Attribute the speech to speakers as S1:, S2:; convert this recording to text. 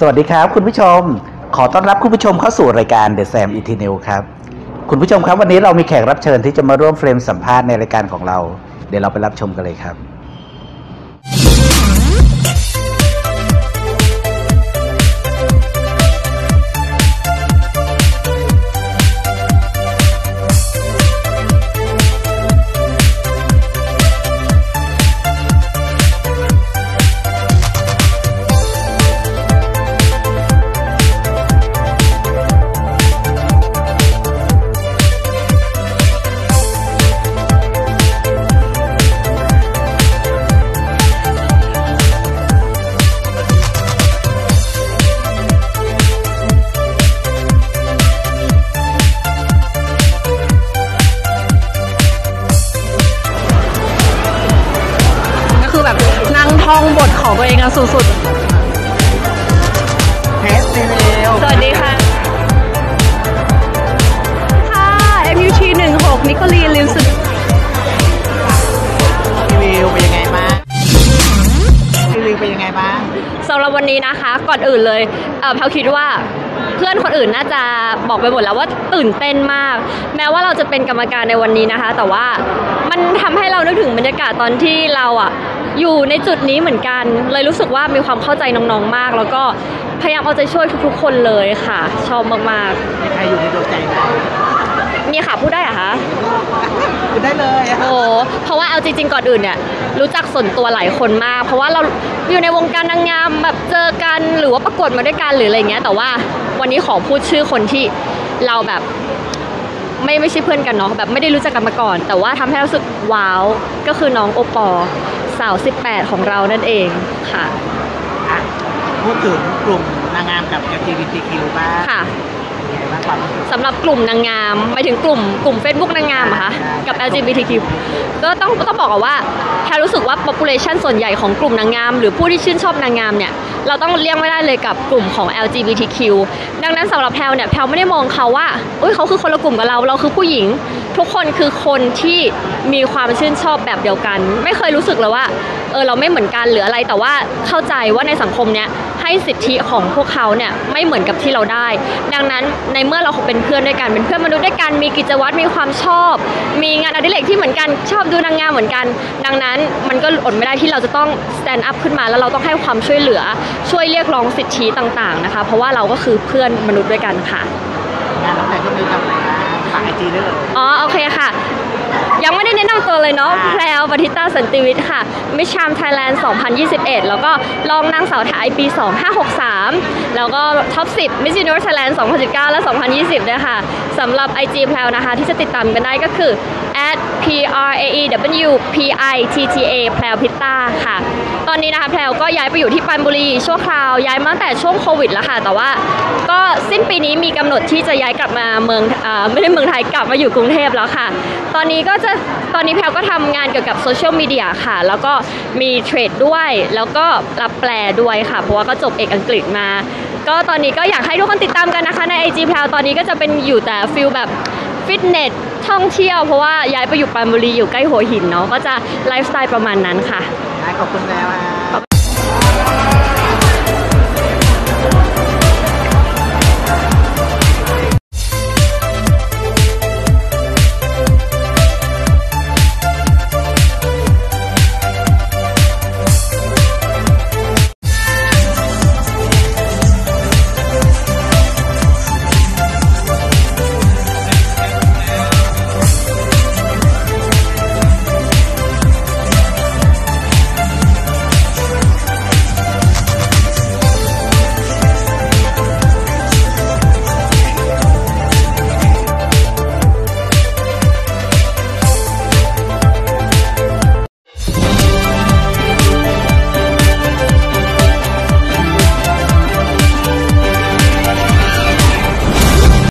S1: สวัสดีครับคุณผู้ชม ขอต้อนรับคุณผู้ชมเข้าสู่รายการ The Sam e t i n e l ครับ คุณผู้ชมครับวันนี้เรามีแขกรับเชิญที่จะมาร่วมเฟรมสัมภาษณ์ในรายการของเรา เดี๋ยวเราไปรับชมกันเลยครับ
S2: องบทของตัวเองอะสุด
S1: เทสเร็ว
S2: ๆสวัสดีค่ะ ค่ะ MUT 16นิโคลีลิวสุด
S3: รีวิวเป็นยังไงบ้างรีวิวเป็นยังไงบ้าง
S2: สำหรับวันนี้นะคะ ก่อนอื่นเลยเอ่อแพลคิดว่า เพื่อนคนอื่นน่าจะบอกไปหมดแล้วว่าตื่นเต้นมาก แม้ว่าเราจะเป็นกรรมการในวันนี้นะคะ แต่ว่ามันทำให้เรานึกถึงบรรยากาศตอนที่เราอะอยู่ในจุดนี้เหมือนกัน เลยรู้สึกว่ามีความเข้าใจน้องๆมาก แล้วก็พยายามเอาใจช่วยทุกๆ คนเลยค่ะ ชอบมาก
S3: ๆใครอยู่ในดวงใจ ม
S2: ๆมีค่ะพูดได้เหรอะคะ
S3: คุณได้เลยอะ
S2: โอ้เพราะว่าเอาจริงๆก่อนอื่นเนี่ยรู้จักส่วนตัวหลายคนมาก เพราะว่าเราอยู่ในวงการนางงามแบบเจอกันหรือว่าประกวดมาด้วยกันหรืออะไรเงี้ย แต่ว่าวันนี้ขอพูดชื่อคนที่เราแบบไม่ไม่ใช่เพื่อนกันเนาะแบบไม่ได้รู้จักกันมาก่อน แต่ว่าทำให้รู้สึกว้าวก็คือน้องโอปอล์สาว 18 ของเรานั่นเองค่ะ
S3: อะพูดถึงกลุ่มนางงามกับ LGBTQ บ้าง
S2: ค่ะ
S3: เป็นยังไงบ้างความรู้ สำ
S2: หรับกลุ่มนางงามไปถึงกลุ่มกลุ่ม Facebook นางงามอะคะกับ LGBTQ ก็ต้องต้องบอกก่อนว่าแพรรู้สึกว่า population ส่วนใหญ่ของกลุ่มนางงาม หรือผู้ที่ชื่นชอบนางงามเนี่ยเราต้องเลี่ยงไม่ได้เลยกับกลุ่มของ LGBTQ ดังนั้นสำหรับแพลเนี่ยแพลไม่ได้มองเขาว่าอุ้ยเขาคือคนละกลุ่มกับเราเราคือผู้หญิง ทุกคนคือคนที่มีความชื่นชอบแบบเดียวกัน ไม่เคยรู้สึกเลยว่าเออเราไม่เหมือนกันหรืออะไรแต่ว่าเข้าใจว่าในสังคมเนี้ยให้สิทธิของพวกเขาเนี่ยไม่เหมือนกับที่เราได้ ดังนั้นในเมื่อเราเป็นเพื่อนด้วยกันเป็นเพื่อนมนุษย์ด้วยกันมีกิจวัตรมีความชอบ มีงานอดิเรกที่เหมือนกันชอบดูนางงามเหมือนกัน ดังนั้นมันก็อดไม่ได้ที่เราจะต้อง stand up ขึ้นมาแล้วเราต้องให้ความช่วยเหลือช่วยเรียกร้องสิทธิต่างๆนะคะ เพราะว่าเราก็คือเพื่อนมนุษย์ด้วยกันค่ะ
S3: งานตั้งแต่ช่วงนี้ทำอะไรบ้างจาก IG ได้เลย
S2: อ๋อ โอเคค่ะ ยังไม่ได้แนะนำตัวเลยเนาะ
S3: อ่า
S2: แพรวปฏิตาสันติวิทย์ค่ะ Miss Charm Thailand 2021 แล้วก็รองนางสาวไทยปี 2563 แล้วก็ Top 10 Miss Universe Thailand 2019 และ 2020ด้วยค่ะสำหรับ IG แพรวนะคะ ที่จะติดตามกันได้ก็คือ at p r a e w p i t t a แพรวพิตตาค่ะ ตอนนี้นะคะแพรวก็ย้ายไปอยู่ที่ปรานบุรีชั่วคราวย้ายมาตั้งแต่ช่วงโควิดแล้วค่ะ แต่ว่าก็สิ้นปีนี้มีกำหนดที่จะย้ายกลับมาเมืองอไม่ได้เมืองไทยกลับมาอยู่กรุงเทพแล้วค่ะ ตอนนี้ก็จะตอนนี้แพลวก็ทำงานเกี่ยวกับโซเชียลมีเดียค่ะ แล้วก็มีเทรดด้วย แล้วก็รับแปลด้วยค่ะ เพราะว่าก็จบเอกอังกฤษมา ก็ตอนนี้ก็อยากให้ทุกคนติดตามกันนะคะใน IG แพลวตอนนี้ก็จะเป็นอยู่แต่ฟิลแบบ ฟิตเนสท่องเที่ยวเพราะว่าย้ายไปอยู่ปรานบุรีอยู่ใกล้หัวหินเนาะก็จะไลฟ์สไตล์ประมาณนั้นค่ะ
S3: ขอบคุณแล้วอะ